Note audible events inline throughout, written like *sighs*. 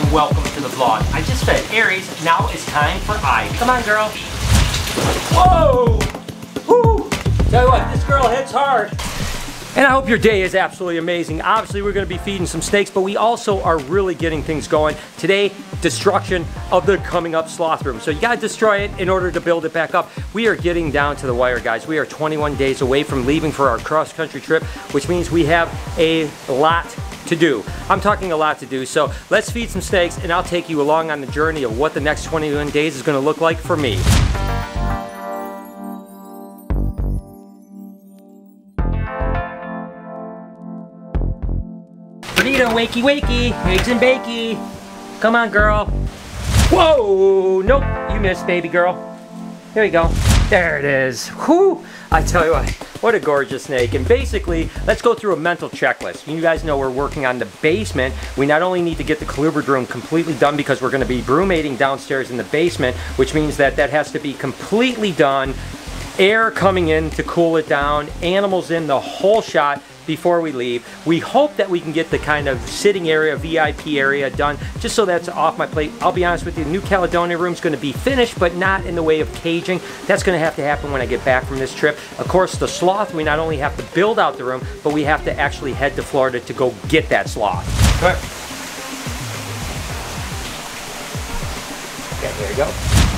And welcome to the vlog. I just fed Aries. Now it's time for I. Come on, girl. Whoa! Woo! Tell you what, this girl hits hard. And I hope your day is absolutely amazing. Obviously, we're gonna be feeding some snakes, but we also are really getting things going. Today, destruction of the coming up sloth room. So you gotta destroy it in order to build it back up. We are getting down to the wire, guys. We are 21 days away from leaving for our cross-country trip, which means we have a lot to do. I'm talking a lot to do, so let's feed some snakes and I'll take you along on the journey of what the next 21 days is gonna look like for me. Bonita, wakey wakey, eggs and bakey. Come on, girl. Whoa, nope, you missed, baby girl. Here we go. There it is. Whoo! I tell you what, what a gorgeous snake. And basically, let's go through a mental checklist. You guys know we're working on the basement. We not only need to get the colubrid room completely done because we're gonna be brumating downstairs in the basement, which means that that has to be completely done air coming in to cool it down, animals in the whole shot before we leave. We hope that we can get the kind of sitting area, VIP area done, just so that's off my plate. I'll be honest with you, New Caledonia room's gonna be finished, but not in the way of caging. That's gonna have to happen when I get back from this trip. Of course, the sloth, we not only have to build out the room, but we have to actually head to Florida to go get that sloth. Okay. Okay, there you go.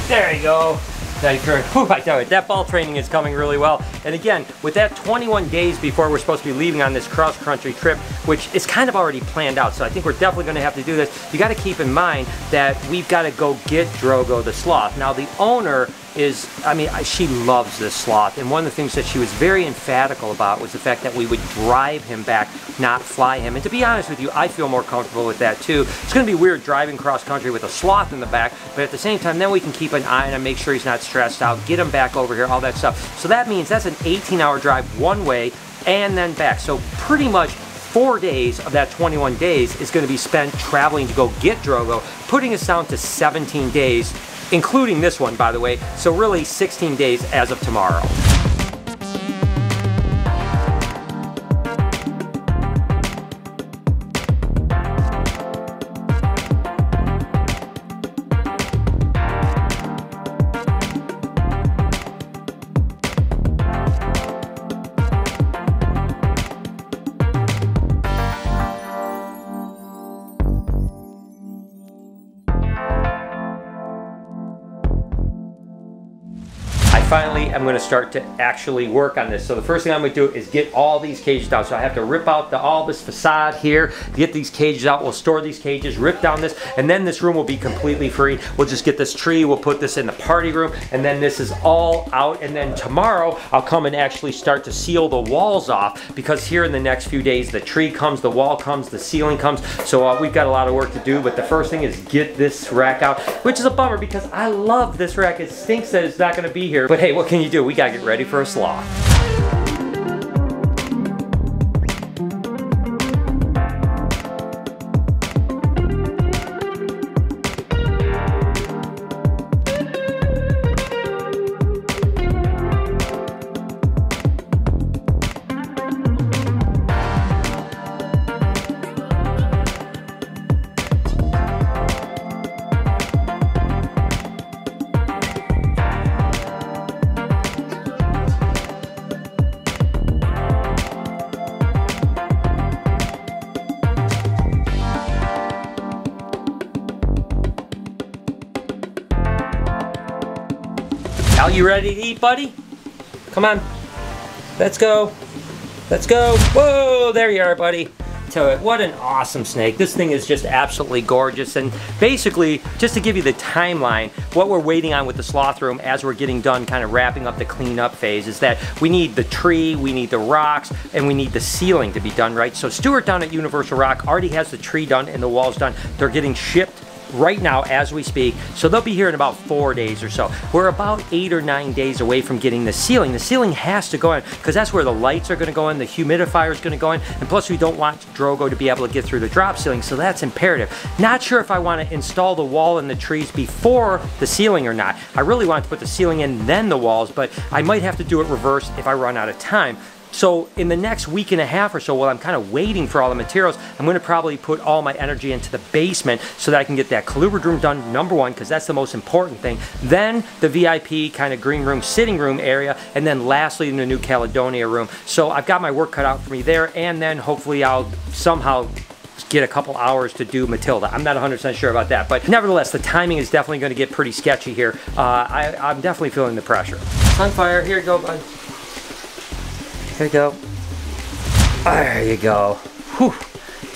There you go. Whew, I tell you, that ball training is coming really well. And again, with that 21 days before we're supposed to be leaving on this cross-country trip, which is kind of already planned out, so I think we're definitely gonna have to do this, you gotta keep in mind that we've gotta go get Drogo the sloth. Now the owner is, I mean, she loves this sloth. And one of the things that she was very emphatical about was the fact that we would drive him back, not fly him. And to be honest with you, I feel more comfortable with that too. It's gonna be weird driving cross country with a sloth in the back, but at the same time, then we can keep an eye on him, make sure he's not stressed out, get him back over here, all that stuff. So that means that's an 18 hour drive one way and then back. So pretty much four days of that 21 days is going to be spent traveling to go get Drogo, putting us down to 17 days including this one, by the way. So really 16 days as of tomorrow. I'm going to start to actually work on this. So the first thing I'm to do is get all these cages down. So I have to rip out the, all this facade here, get these cages out. We'll store these cages, rip down this, and then this room will be completely free. We'll just get this tree, we'll put this in the party room, and then this is all out. And then tomorrow I'll come and actually start to seal the walls off because here in the next few days the tree comes, the wall comes, the ceiling comes. So uh, we've got a lot of work to do, but the first thing is get this rack out, which is a bummer because I love this rack. It stinks that it's not going to be here, but hey, what can you do? We gotta get ready for a sloth. You ready to eat, buddy? Come on. Let's go. Let's go. Whoa, there you are, buddy. Tell it, what an awesome snake. This thing is just absolutely gorgeous. And basically, just to give you the timeline, what we're waiting on with the sloth room as we're getting done kind of wrapping up the cleanup phase is that we need the tree, we need the rocks, and we need the ceiling to be done right. So Stuart down at Universal Rock already has the tree done and the walls done. They're getting shipped right now as we speak. So they'll be here in about four days or so. We're about eight or nine days away from getting the ceiling. The ceiling has to go in because that's where the lights are gonna go in, the humidifier is gonna go in, and plus we don't want Drogo to be able to get through the drop ceiling, so that's imperative. Not sure if I wanna install the wall and the trees before the ceiling or not. I really want to put the ceiling in, then the walls, but I might have to do it reverse if I run out of time. So in the next week and a half or so, while I'm kind of waiting for all the materials, I'm going to probably put all my energy into the basement so that I can get that colubrid room done, number one, because that's the most important thing. Then the VIP kind of green room, sitting room area, and then lastly in the New Caledonia room. So I've got my work cut out for me there, and then hopefully I'll somehow get a couple hours to do Matilda. I'm not 100% sure about that, but nevertheless, the timing is definitely going to get pretty sketchy here. Uh, I, I'm definitely feeling the pressure. Sunfire, here you go, bud. Here you go. There you go. Whew.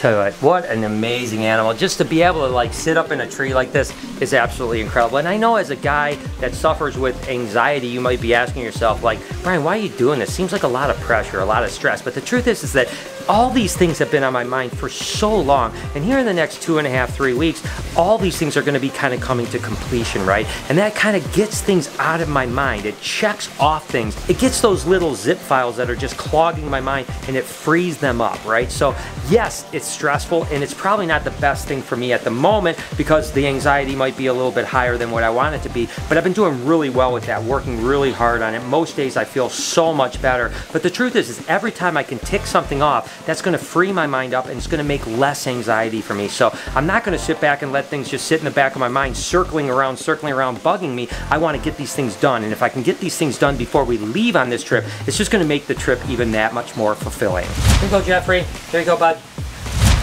Tell you what, what an amazing animal. Just to be able to like sit up in a tree like this is absolutely incredible. And I know as a guy that suffers with anxiety, you might be asking yourself like, Brian, why are you doing this? Seems like a lot of pressure, a lot of stress. But the truth is, is that all these things have been on my mind for so long. And here in the next two and a half, three weeks, all these things are gonna be kind of coming to completion, right? And that kind of gets things out of my mind. It checks off things. It gets those little zip files that are just clogging my mind and it frees them up, right? So yes, it's stressful and it's probably not the best thing for me at the moment because the anxiety might be a little bit higher than what I want it to be. But I've been doing really well with that, working really hard on it. Most days I feel so much better. But the truth is, is every time I can tick something off, that's gonna free my mind up and it's gonna make less anxiety for me. So I'm not gonna sit back and let things just sit in the back of my mind, circling around, circling around, bugging me. I wanna get these things done. And if I can get these things done before we leave on this trip, it's just gonna make the trip even that much more fulfilling. Here you go, Jeffrey. There you go, bud.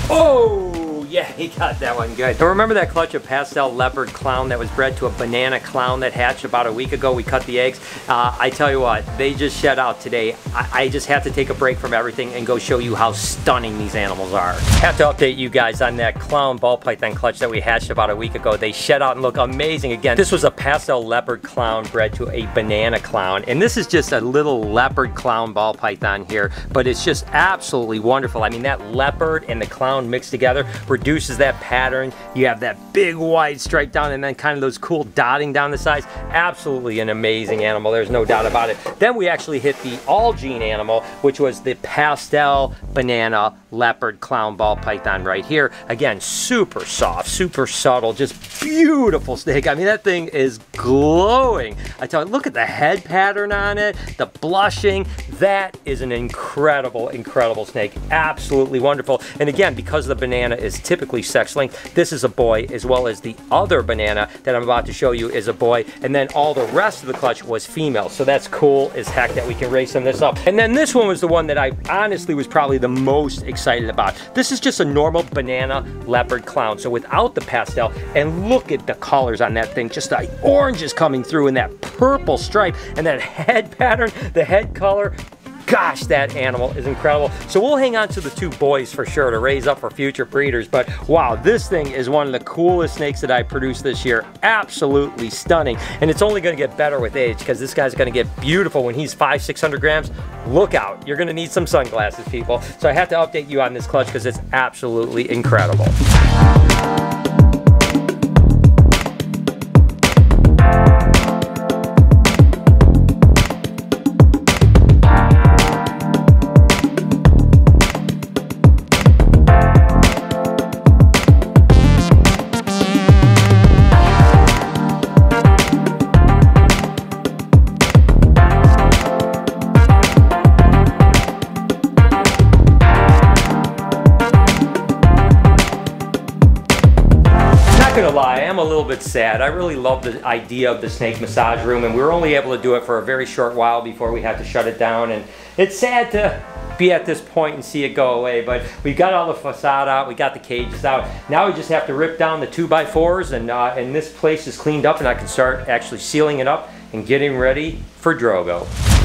Oh! Yeah, he got that one good. And remember that clutch of pastel leopard clown that was bred to a banana clown that hatched about a week ago? We cut the eggs. Uh, I tell you what, they just shed out today. I, I just have to take a break from everything and go show you how stunning these animals are. Have to update you guys on that clown ball python clutch that we hatched about a week ago. They shed out and look amazing. Again, this was a pastel leopard clown bred to a banana clown. And this is just a little leopard clown ball python here, but it's just absolutely wonderful. I mean, that leopard and the clown mixed together, we're reduces that pattern. You have that big white stripe down and then kind of those cool dotting down the sides. Absolutely an amazing animal, there's no doubt about it. Then we actually hit the all gene animal, which was the pastel banana leopard clown ball python right here. Again, super soft, super subtle, just beautiful snake. I mean, that thing is glowing. I tell you, look at the head pattern on it, the blushing. That is an incredible, incredible snake. Absolutely wonderful. And again, because the banana is typically sex linked. This is a boy, as well as the other banana that I'm about to show you is a boy. And then all the rest of the clutch was female. So that's cool as heck that we can race them this up. And then this one was the one that I honestly was probably the most excited about. This is just a normal banana leopard clown. So without the pastel, and look at the colors on that thing. Just the oranges coming through in that purple stripe and that *laughs* head pattern, the head color, gosh, that animal is incredible. So we'll hang on to the two boys for sure to raise up for future breeders. But wow, this thing is one of the coolest snakes that I produced this year. Absolutely stunning. And it's only gonna get better with age because this guy's gonna get beautiful when he's five, 600 grams. Look out, you're gonna need some sunglasses, people. So I have to update you on this clutch because it's absolutely incredible. Little bit sad. I really love the idea of the snake massage room and we were only able to do it for a very short while before we had to shut it down and it's sad to be at this point and see it go away, but we've got all the facade out, we got the cages out. Now we just have to rip down the two by fours and, uh, and this place is cleaned up and I can start actually sealing it up and getting ready for Drogo.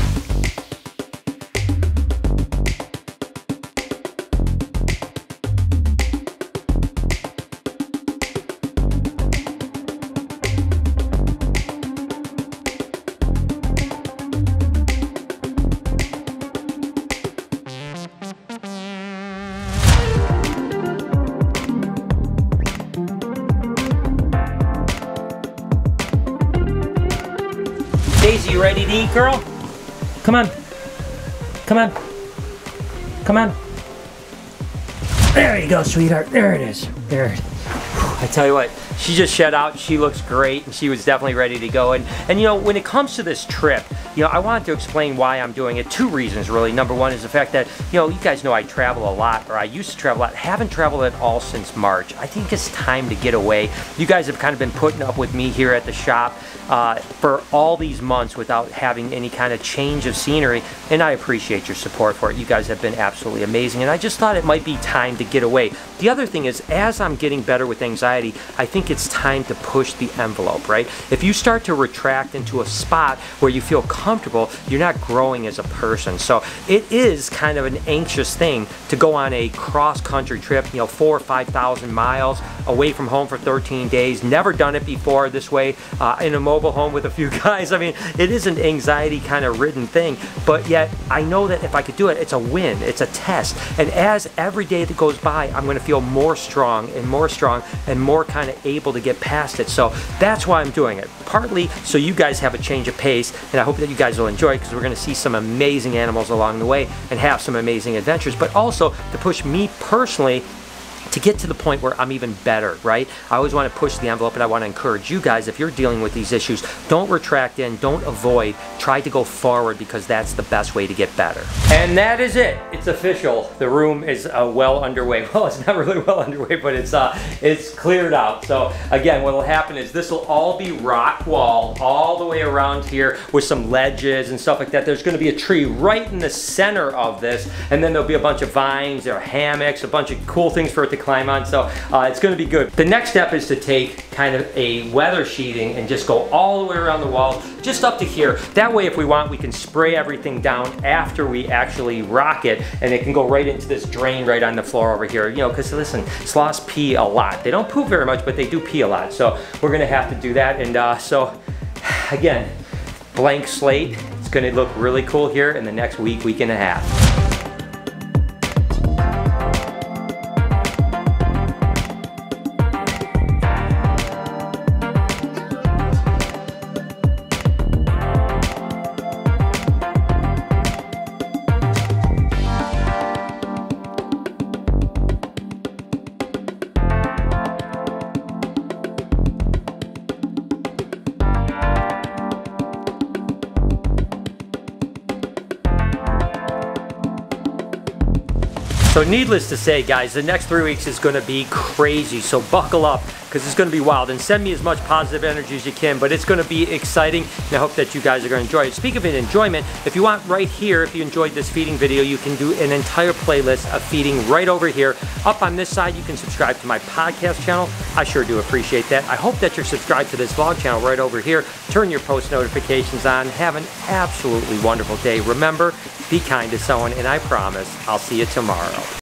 Girl? Come on. Come on. Come on. There you go, sweetheart. There it is. There. I tell you what, she just shed out. She looks great, and she was definitely ready to go. And and you know, when it comes to this trip, you know, I wanted to explain why I'm doing it. Two reasons really. Number one is the fact that you know, you guys know I travel a lot, or I used to travel a lot. Haven't traveled at all since March. I think it's time to get away. You guys have kind of been putting up with me here at the shop uh, for all these months without having any kind of change of scenery, and I appreciate your support for it. You guys have been absolutely amazing, and I just thought it might be time to get away. The other thing is, as I'm getting better with anxiety, I think it's time to push the envelope, right? If you start to retract into a spot where you feel comfortable, you're not growing as a person. So it is kind of an anxious thing to go on a cross-country trip, you know, four or 5,000 miles away from home for 13 days. Never done it before this way uh, in a mobile home with a few *laughs* guys. I mean, it is an anxiety kind of ridden thing, but yet I know that if I could do it, it's a win, it's a test. And as every day that goes by, I'm gonna feel more strong and more strong and more kind of able to get past it. So that's why I'm doing it. Partly so you guys have a change of pace, and I hope that you guys will enjoy because we're gonna see some amazing animals along the way and have some amazing adventures, but also to push me personally to get to the point where I'm even better, right? I always want to push the envelope and I want to encourage you guys, if you're dealing with these issues, don't retract in, don't avoid, try to go forward because that's the best way to get better. And that is it. It's official. The room is uh, well underway. *laughs* Well, it's not really well underway, but it's uh, it's cleared out. So again, what will happen is this will all be rock wall all the way around here with some ledges and stuff like that. There's gonna be a tree right in the center of this, and then there'll be a bunch of vines, there are hammocks, a bunch of cool things for it to climb on. So uh, it's gonna be good. The next step is to take kind of a weather sheeting and just go all the way around the wall, just up to here. That way, if we want, we can spray everything down after we actually rock it, and it can go right into this drain right on the floor over here. You know, because listen, sloths pee a lot. They don't poop very much, but they do pee a lot. So we're gonna have to do that. And uh, so, *sighs* again, blank slate. It's gonna look really cool here in the next week, week and a half. So needless to say, guys, the next three weeks is gonna be crazy. So buckle up, because it's gonna be wild. And send me as much positive energy as you can, but it's gonna be exciting, and I hope that you guys are gonna enjoy it. Speak of it, enjoyment, if you want right here, if you enjoyed this feeding video, you can do an entire playlist of feeding right over here. Up on this side, you can subscribe to my podcast channel. I sure do appreciate that. I hope that you're subscribed to this vlog channel right over here. Turn your post notifications on. Have an absolutely wonderful day. Remember, be kind to someone, and I promise I'll see you tomorrow.